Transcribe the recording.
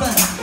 오빠